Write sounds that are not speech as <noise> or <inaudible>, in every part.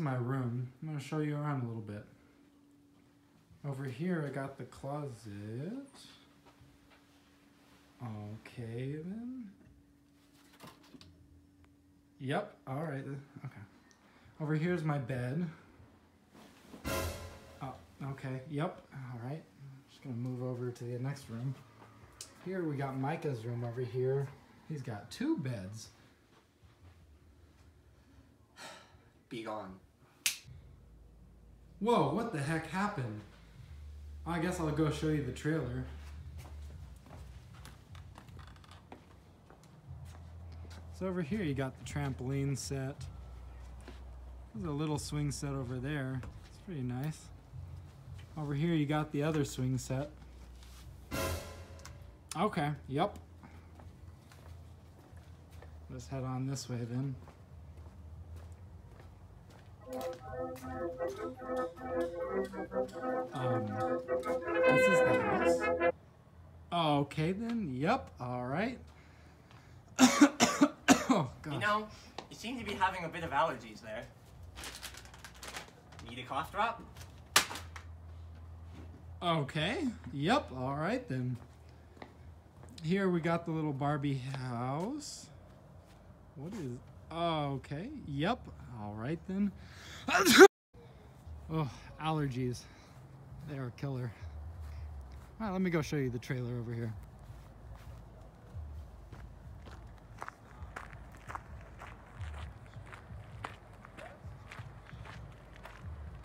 my room. I'm to show you around a little bit. Over here, I got the closet. Okay, then. Yep, alright. Okay. Over here's my bed. Oh, okay, yep, alright. Just gonna move over to the next room. Here we got Micah's room over here. He's got two beds. <sighs> Be gone. Whoa, what the heck happened? I guess I'll go show you the trailer. So over here you got the trampoline set. There's a little swing set over there. It's pretty nice. Over here you got the other swing set. Okay, yep. Let's head on this way then. Um, this is the house. Okay then. Yep. All right. <coughs> oh gosh. You know, you seem to be having a bit of allergies there. Need a cough drop? Okay. Yep. All right then. Here we got the little Barbie house. What is? Okay. Yep. All right then. <coughs> oh, allergies. They are a killer. All right, let me go show you the trailer over here.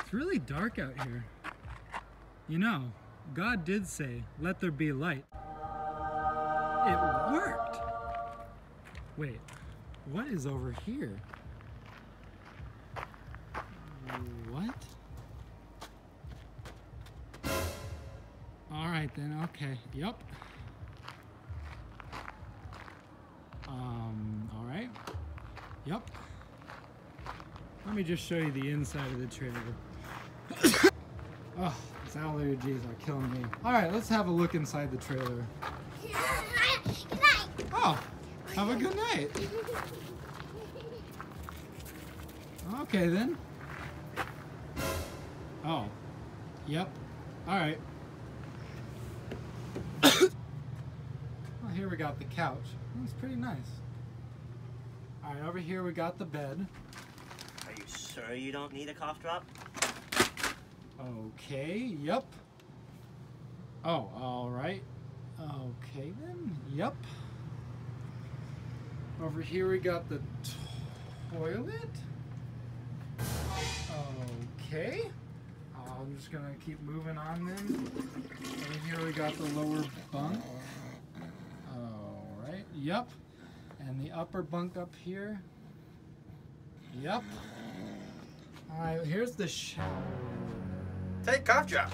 It's really dark out here. You know, God did say, let there be light. It worked. Wait, what is over here? What? All right then, okay, yep. Um, all right, yep. Let me just show you the inside of the trailer. <coughs> oh, these allergies are killing me. All right, let's have a look inside the trailer. <laughs> Oh, have a good night. Okay then. Oh, yep. All right. <coughs> well, here we got the couch. It's pretty nice. All right, over here we got the bed. Are you sure you don't need a cough drop? Okay, yep. Oh, all right. Okay then, yep. Over here we got the toilet. Okay. Uh, I'm just gonna keep moving on then. Over here we got the lower bunk. Alright, yep. And the upper bunk up here. Yep. Alright, here's the shower. Take cough drop.